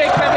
Jake Benedict.